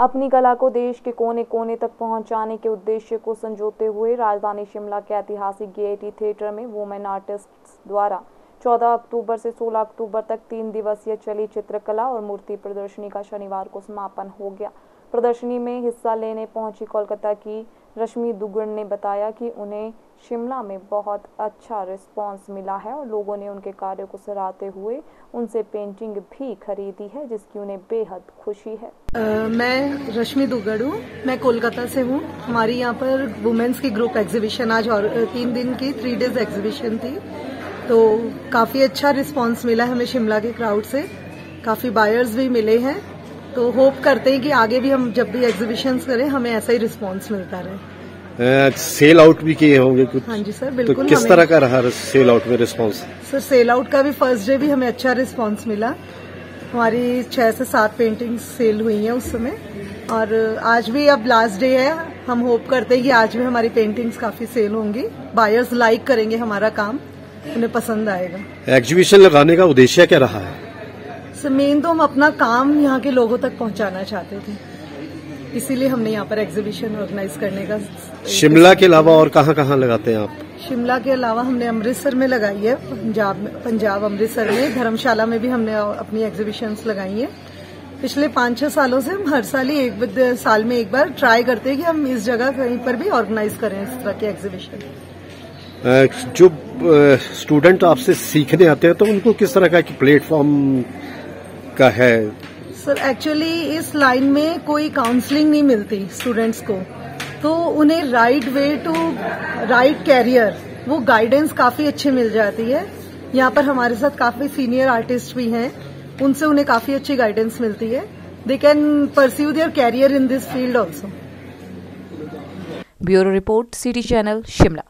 अपनी कला को देश के कोने कोने तक पहुँचाने के उद्देश्य को संजोते हुए राजधानी शिमला के ऐतिहासिक गेटी थिएटर में वुमेन आर्टिस्ट्स द्वारा 14 अक्टूबर से 16 अक्टूबर तक तीन दिवसीय चली चित्रकला और मूर्ति प्रदर्शनी का शनिवार को समापन हो गया। प्रदर्शनी में हिस्सा लेने पहुँची कोलकाता की रश्मि दुगड़ ने बताया कि उन्हें शिमला में बहुत अच्छा रिस्पांस मिला है और लोगों ने उनके कार्य को सराहते हुए उनसे पेंटिंग भी खरीदी है जिसकी उन्हें बेहद खुशी है। आ, मैं रश्मि दुगड़ हूँ। मैं कोलकाता से हूँ। हमारी यहाँ पर वुमेन्स की ग्रुप एग्जीबिशन आज और तीन दिन की थ्री डेज़ एग्जीबिशन थी। तो काफ़ी अच्छा रिस्पॉन्स मिला हमें शिमला के क्राउड से। काफ़ी बायर्स भी मिले हैं। तो होप करते हैं कि आगे भी हम जब भी एग्जीबिशन करें हमें ऐसा ही रिस्पांस मिलता रहे। सेल आउट भी किए होंगे कुछ। हाँ जी सर बिल्कुल तो बिल्कुल किस तरह का रहा सेल आउट में रिस्पांस सर सेल आउट का भी फ़र्स्ट डे भी हमें अच्छा रिस्पांस मिला। हमारी छह से सात पेंटिंग्स सेल हुई हैं उस समय। और आज भी अब लास्ट डे है। हम होप करते हैं कि आज भी हमारी पेंटिंग्स काफ़ी सेल होंगी। बायर्स लाइक करेंगे हमारा काम। उन्हें पसंद आएगा। एग्जीबिशन लगाने का उद्देश्य क्या रहा? है सर मेन तो हम अपना काम यहाँ के लोगों तक पहुँचाना चाहते थे। इसीलिए हमने यहाँ पर एग्जीबिशन ऑर्गेनाइज करने का शिमला के अलावा और कहाँ कहाँ लगाते हैं आप? शिमला के अलावा हमने अमृतसर में लगाई है पंजाब में पंजाब अमृतसर में धर्मशाला में भी हमने अपनी एग्जीबिशन लगाई है। पिछले पाँच छह सालों से हम हर साल ही एक साल में एक बार ट्राई करते हैं कि हम इस जगह कहीं पर भी ऑर्गेनाइज करें इस तरह की एग्जीबिशन जो स्टूडेंट आपसे सीखने आते हैं तो उनको किस तरह का प्लेटफॉर्म का है? सर एक्चुअली इस लाइन में कोई काउंसलिंग नहीं मिलती स्टूडेंट्स को। तो उन्हें right way to right career वो गाइडेंस काफ़ी अच्छी मिल जाती है। यहाँ पर हमारे साथ काफ़ी सीनियर आर्टिस्ट भी हैं। उनसे उन्हें काफ़ी अच्छी गाइडेंस मिलती है। They can pursue their career in this field also bureau report city channel Shimla.